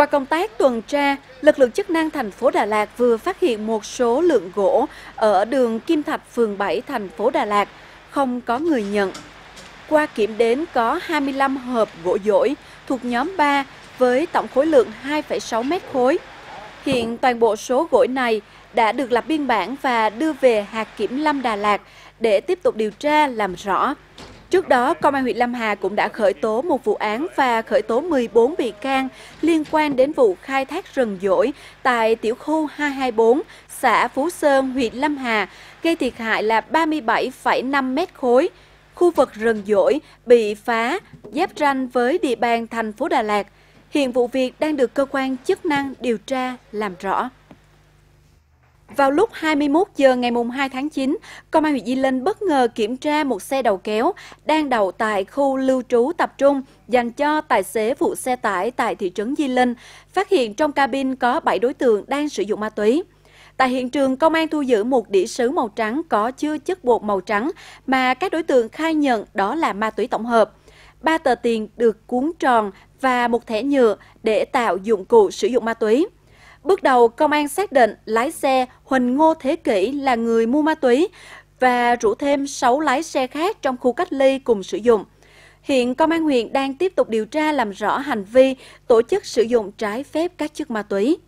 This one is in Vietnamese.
Qua công tác tuần tra, lực lượng chức năng thành phố Đà Lạt vừa phát hiện một số lượng gỗ ở đường Kim Thạch, phường 7, thành phố Đà Lạt, không có người nhận. Qua kiểm đếm có 25 hộp gỗ dỗi thuộc nhóm 3 với tổng khối lượng 2,6 mét khối. Hiện toàn bộ số gỗ này đã được lập biên bản và đưa về hạt kiểm lâm Đà Lạt để tiếp tục điều tra làm rõ. Trước đó, Công an huyện Lâm Hà cũng đã khởi tố một vụ án và khởi tố 14 bị can liên quan đến vụ khai thác rừng dỗi tại tiểu khu 224, xã Phú Sơn, huyện Lâm Hà, gây thiệt hại là 37,5 mét khối. Khu vực rừng dỗi bị phá, giáp ranh với địa bàn thành phố Đà Lạt. Hiện vụ việc đang được cơ quan chức năng điều tra làm rõ. Vào lúc 21 giờ ngày 2 tháng 9, Công an huyện Di Linh bất ngờ kiểm tra một xe đầu kéo đang đậu tại khu lưu trú tập trung dành cho tài xế phụ xe tải tại thị trấn Di Linh, phát hiện trong cabin có 7 đối tượng đang sử dụng ma túy. Tại hiện trường, công an thu giữ một đĩa sứ màu trắng có chứa chất bột màu trắng mà các đối tượng khai nhận đó là ma túy tổng hợp. Ba tờ tiền được cuốn tròn và một thẻ nhựa để tạo dụng cụ sử dụng ma túy. Bước đầu, công an xác định lái xe Huỳnh Ngô Thế Kỷ là người mua ma túy và rủ thêm 6 lái xe khác trong khu cách ly cùng sử dụng. Hiện Công an huyện đang tiếp tục điều tra làm rõ hành vi tổ chức sử dụng trái phép các chất ma túy.